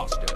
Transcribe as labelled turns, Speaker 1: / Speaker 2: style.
Speaker 1: hostile.